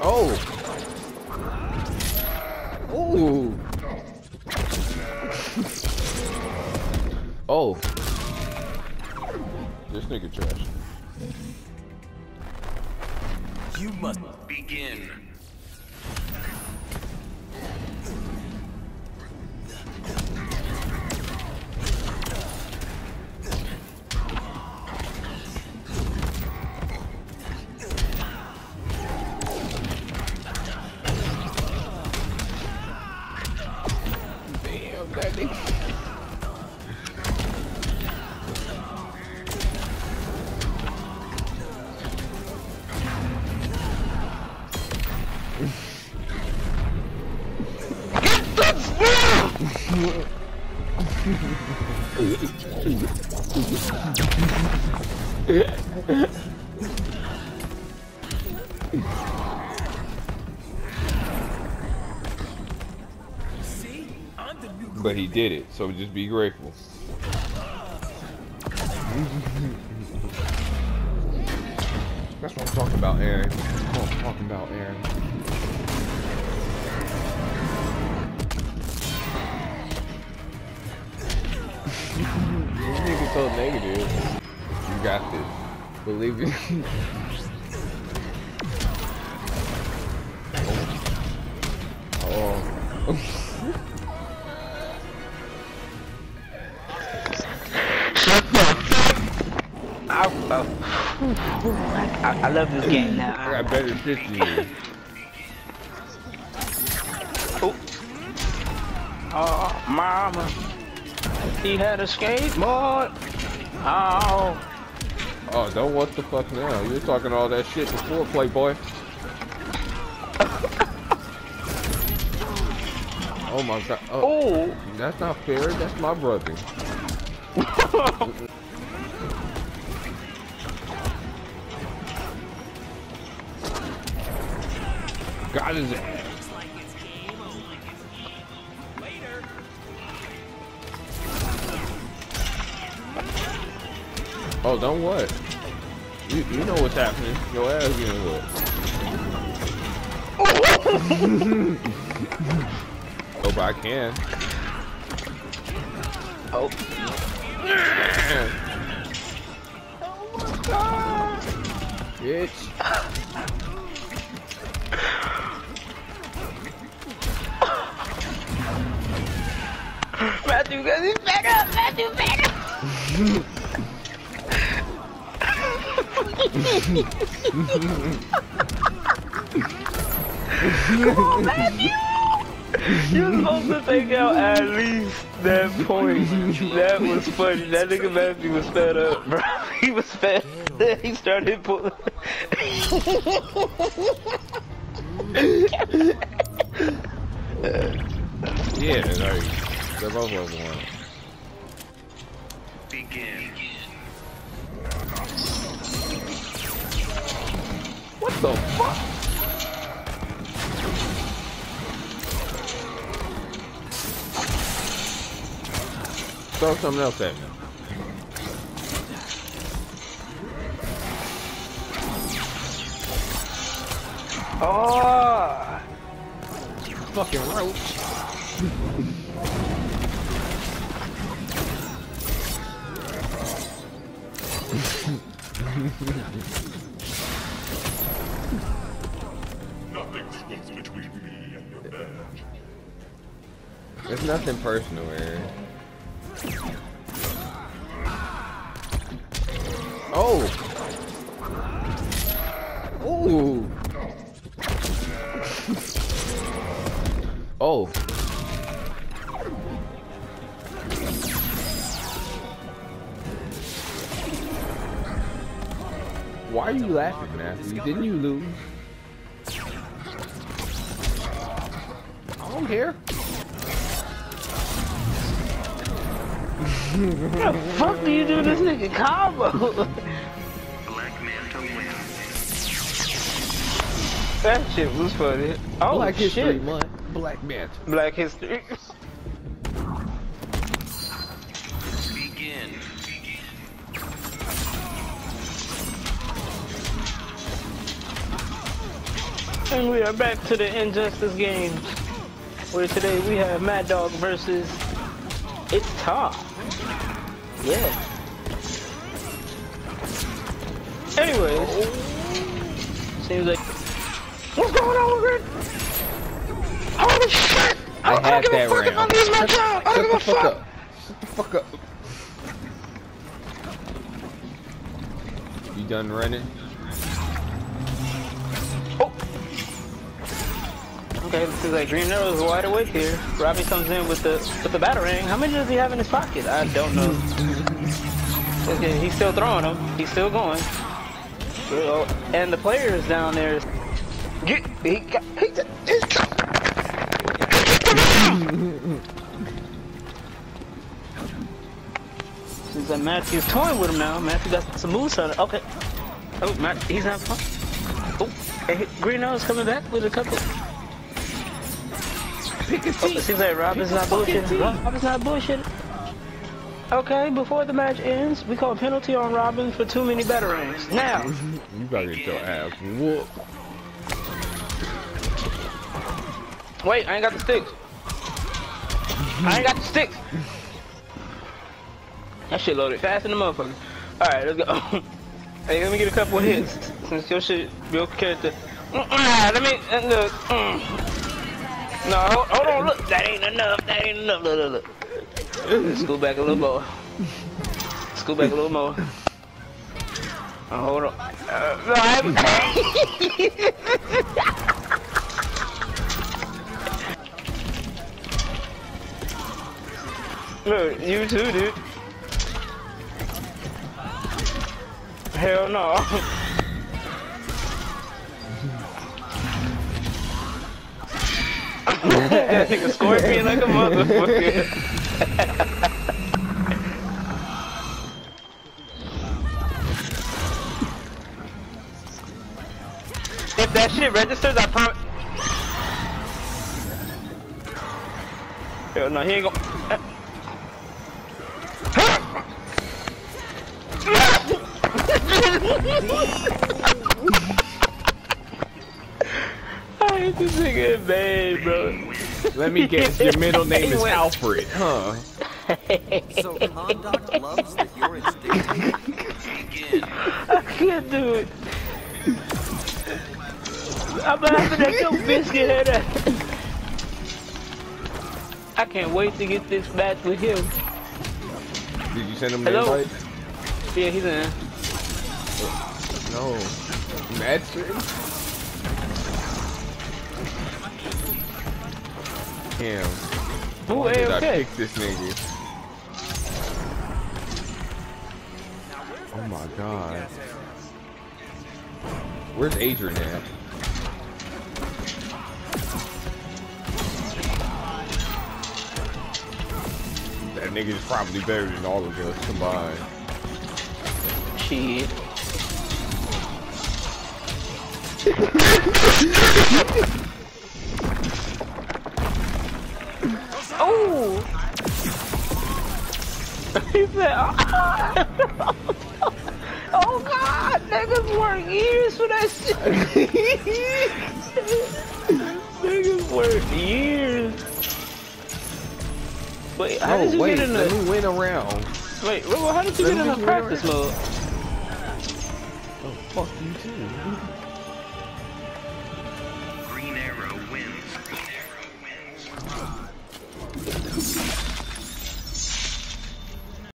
Oh. Ooh. oh. This nigga trash. You must begin. But he did it, so just be grateful. That's what I'm talking about, Aaron. That's what I'm talking about, Aaron. This nigga so negative. You got this. Believe it. oh. oh. I, uh, I, I love this game now. I got better shit than you. Oh, oh, mama. He had a skateboard. Oh, Oh, don't what the fuck now? You were talking all that shit before, Playboy. oh my god. Oh, oh. that's not fair. That's my brother. His ass. Oh, don't what? You, you know what's happening. Your ass getting what? oh, but I can. Oh, Bitch. Matthew, got his back up. Matthew, back up. Come on, Matthew. You're supposed to take out at least that point. That was funny. That nigga Matthew was fed up, bro. He was fed. He started pulling. Yeah, like, they're both of them. begin. What the fuck? Throw something else at me. Oh. Fucking roach. It's nothing personal, Aaron. Oh! Ooh! oh! Why are you laughing, Matthew? Didn't you lose? I don't care. What the fuck do you do this nigga combo? Black Manta wins. that shit was funny. Oh Black History shit. Month. Black Manta. Black history. Begin. And we are back to the Injustice games. Where today we have Mad Dog versus It's Tom. Yeah. Anyways. Seems like What's going on, Grid? Holy shit! I don't had give a that fuck if I round. lose my job. I don't Shut give a fuck fuck. up. Shut the fuck up. You done running? Okay, is like Green Arrow is wide awake here. Robbie comes in with the with the batarang. How many does he have in his pocket? I don't know. Okay, he's still throwing them. He's still going. And the players down there. Get, he got, he got, he got. Seems like Matthew's toying with him now. Matthew got some moves on it. Okay. Oh, Matt, he's having fun. Oh, and Green Arrow's coming back with a couple. Oh, it seems like Robin's not bullshitting. Robin's not bullshitting. Okay, before the match ends, we call a penalty on Robin for too many batarangs. Now, You gotta get your ass whooped. wait, I ain't got the sticks. I ain't got the sticks. That shit loaded fast in the motherfucker. Alright, let's go. hey, let me get a couple hits since your shit, your character. Mm-mm, let me, uh, look. Mm. No, hold, on, look. That ain't enough. That ain't enough. Look, look, look. Let's Scoot back a little more. Scoot back a little more. Oh, hold on. Uh, no, I'm... Look, you too, dude. Hell no. that scorpion like a motherfucker. if that shit registers, I promise. Hell no, he ain't gonna. I hate this nigga bad, bro. Let me guess, your middle name is Alfred, huh? So conduct loves that you're its dictator. Begin. I can't do it. I'm laughing at your biscuit head ass. I can't wait to get this match with him. Did you send him the Hello? invite? Yeah, he's in. No. Madsen? Damn. Who Why did I AFK? pick this nigga? Oh my god. Where's Adrian at? That nigga is probably better than all of us combined. Shit. oh! he said, oh, oh god, niggas work years for that shit. niggas work years. Wait, how oh, did Oh you wait, get in let the... me win around. Wait, Robo, how did you Let get in the practice mode? Oh fuck you too.